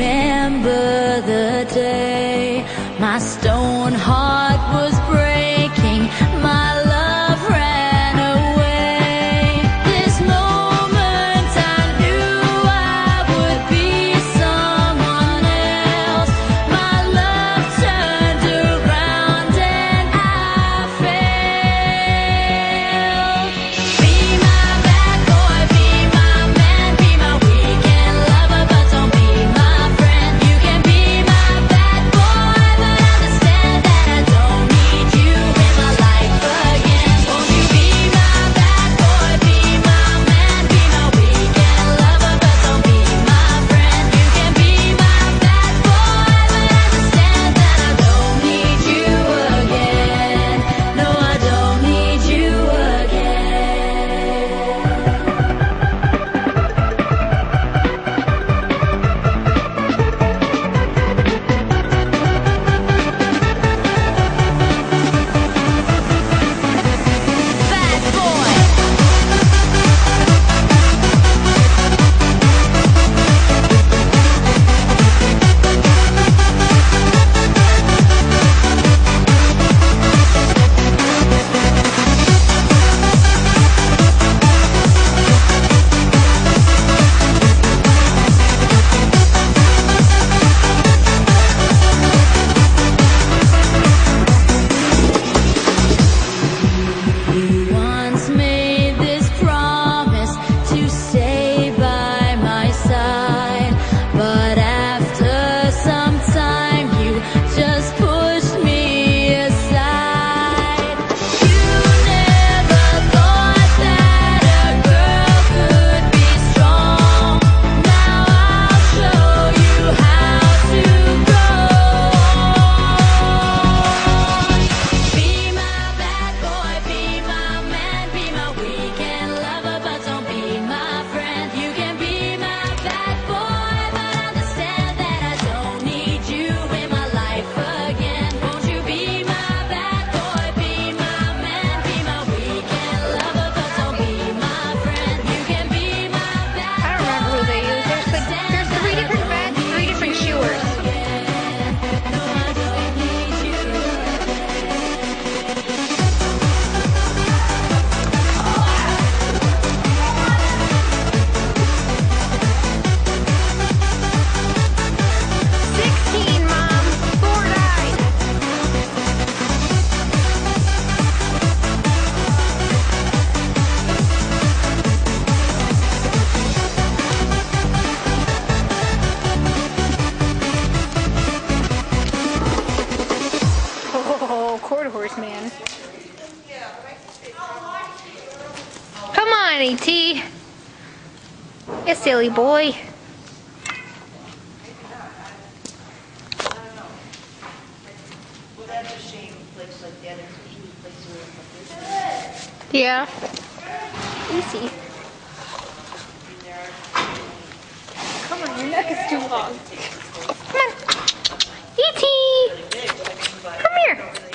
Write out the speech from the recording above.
me places where like this. Yeah. Easy. Come on, your neck is too long. Come on. E.T. Come here.